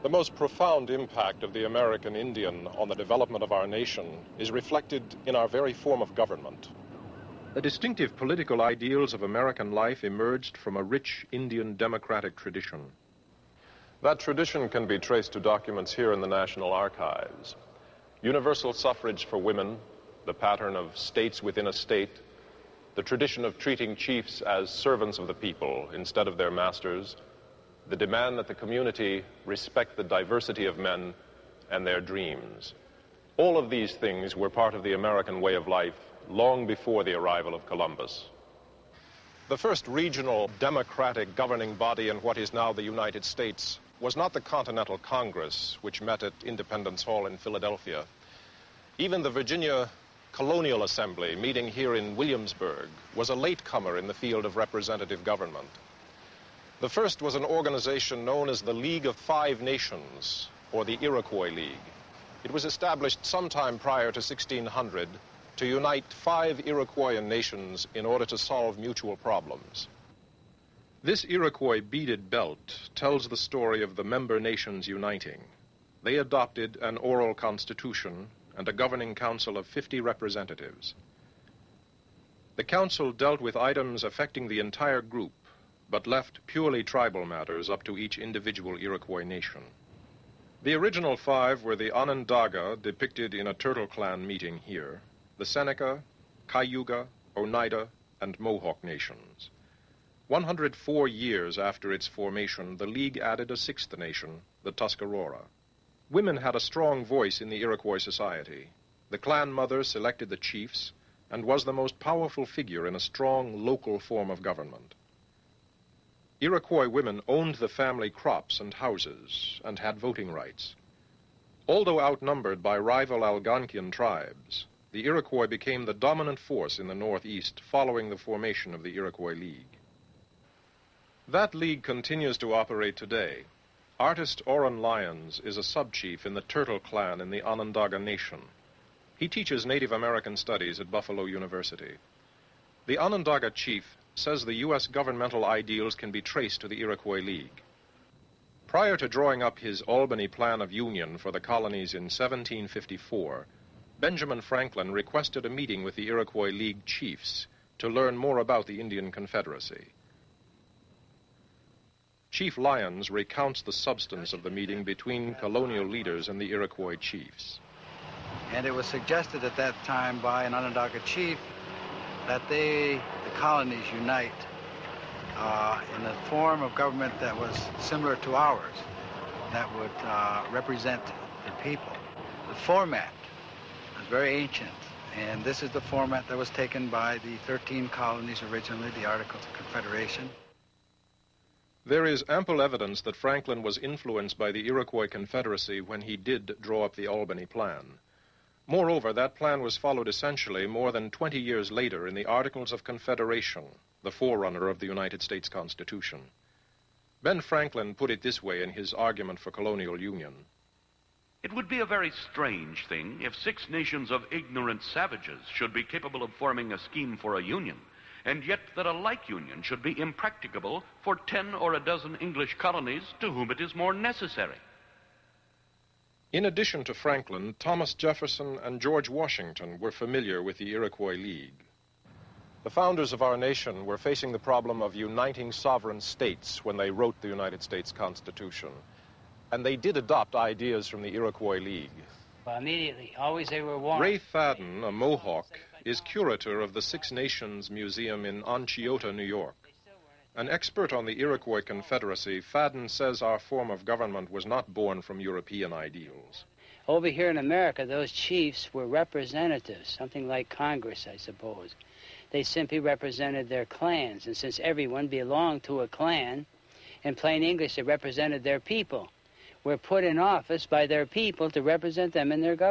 The most profound impact of the American Indian on the development of our nation is reflected in our very form of government. The distinctive political ideals of American life emerged from a rich Indian democratic tradition. That tradition can be traced to documents here in the National Archives. Universal suffrage for women, the pattern of states within a state, the tradition of treating chiefs as servants of the people instead of their masters, the demand that the community respect the diversity of men and their dreams. All of these things were part of the American way of life long before the arrival of Columbus. The first regional democratic governing body in what is now the United States was not the Continental Congress, which met at Independence Hall in Philadelphia. Even the Virginia Colonial Assembly, meeting here in Williamsburg, was a latecomer in the field of representative government. The first was an organization known as the League of Five Nations, or the Iroquois League. It was established sometime prior to 1600 to unite five Iroquoian nations in order to solve mutual problems. This Iroquois beaded belt tells the story of the member nations uniting. They adopted an oral constitution and a governing council of 50 representatives. The council dealt with items affecting the entire group, but left purely tribal matters up to each individual Iroquois nation. The original five were the Onondaga, depicted in a Turtle Clan meeting here, the Seneca, Cayuga, Oneida, and Mohawk nations. 104 years after its formation, the League added a sixth nation, the Tuscarora. Women had a strong voice in the Iroquois society. The clan mother selected the chiefs and was the most powerful figure in a strong local form of government. Iroquois women owned the family crops and houses and had voting rights. Although outnumbered by rival Algonquian tribes, the Iroquois became the dominant force in the Northeast following the formation of the Iroquois League. That league continues to operate today. Artist Oren Lyons is a sub-chief in the Turtle Clan in the Onondaga Nation. He teaches Native American studies at Buffalo University. The Onondaga chief says the U.S. governmental ideals can be traced to the Iroquois League. Prior to drawing up his Albany Plan of Union for the colonies in 1754, Benjamin Franklin requested a meeting with the Iroquois League chiefs to learn more about the Indian Confederacy. Chief Lyons recounts the substance of the meeting between colonial leaders and the Iroquois chiefs. And it was suggested at that time by an Onondaga chief that they, the colonies, unite uh, in a form of government that was similar to ours, that would uh, represent the people. The format is very ancient, and this is the format that was taken by the 13 colonies originally, the Articles of Confederation. There is ample evidence that Franklin was influenced by the Iroquois Confederacy when he did draw up the Albany Plan. Moreover, that plan was followed essentially more than 20 years later in the Articles of Confederation, the forerunner of the United States Constitution. Ben Franklin put it this way in his argument for colonial union. It would be a very strange thing if six nations of ignorant savages should be capable of forming a scheme for a union, and yet that a like union should be impracticable for ten or a dozen English colonies to whom it is more necessary. In addition to Franklin, Thomas Jefferson and George Washington were familiar with the Iroquois League. The founders of our nation were facing the problem of uniting sovereign states when they wrote the United States Constitution. And they did adopt ideas from the Iroquois League. Well, immediately, always they were warned. Ray Fadden, a Mohawk, is curator of the Six Nations Museum in Onchiota, New York. An expert on the Iroquois Confederacy, Fadden says our form of government was not born from European ideals. Over here in America, those chiefs were representatives, something like Congress, I suppose. They simply represented their clans, and since everyone belonged to a clan, in plain English, they represented their people. Were put in office by their people to represent them in their government.